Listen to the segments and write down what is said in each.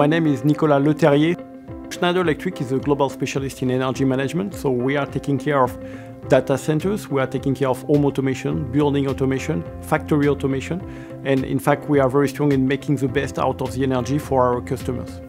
My name is Nicolas Leterrier. Schneider Electric is a global specialist in energy management, so we are taking care of data centers, we are taking care of home automation, building automation, factory automation, and in fact we are very strong in making the best out of the energy for our customers.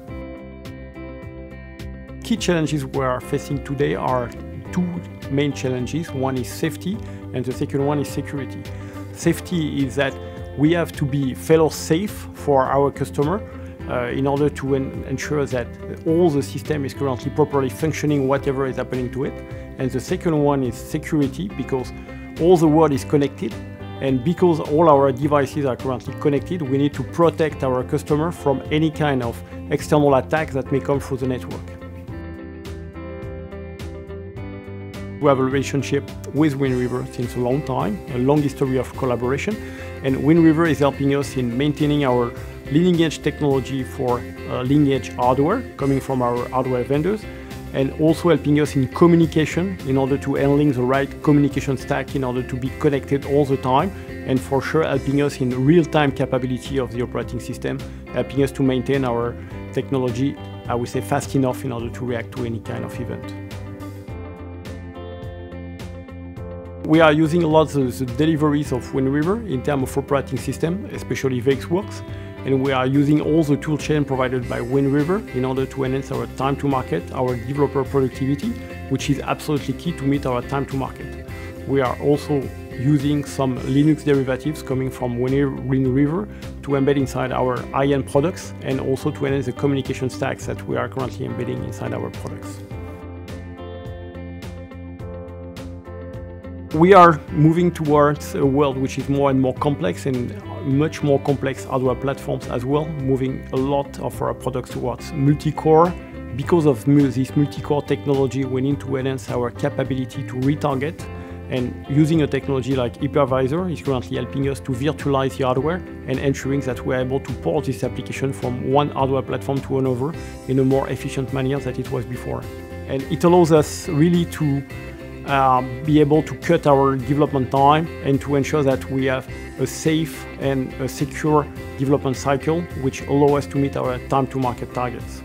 Key challenges we are facing today are two main challenges. One is safety and the second one is security. Safety is that we have to be fail safe for our customer uh, in order to en ensure that all the system is currently properly functioning whatever is happening to it. And the second one is security because all the world is connected and because all our devices are currently connected, we need to protect our customer from any kind of external attack that may come through the network. We have a relationship with Wind River since a long time, a long history of collaboration, and Wind River is helping us in maintaining our leading edge technology for uh, leading edge hardware coming from our hardware vendors, and also helping us in communication in order to handling the right communication stack in order to be connected all the time, and for sure helping us in real-time capability of the operating system, helping us to maintain our technology, I would say fast enough in order to react to any kind of event. We are using a lot of the deliveries of Wind River in terms of operating system, especially VxWorks, and we are using all the toolchain provided by Wind River in order to enhance our time to market, our developer productivity, which is absolutely key to meet our time to market. We are also using some Linux derivatives coming from Wind River to embed inside our high-end products and also to enhance the communication stacks that we are currently embedding inside our products. We are moving towards a world which is more and more complex and much more complex hardware platforms as well, moving a lot of our products towards multi-core. Because of this multi-core technology, we need to enhance our capability to retarget and using a technology like Hypervisor is currently helping us to virtualize the hardware and ensuring that we're able to port this application from one hardware platform to another in a more efficient manner than it was before. And it allows us really to uh, be able to cut our development time and to ensure that we have a safe and a secure development cycle which allow us to meet our time to market targets.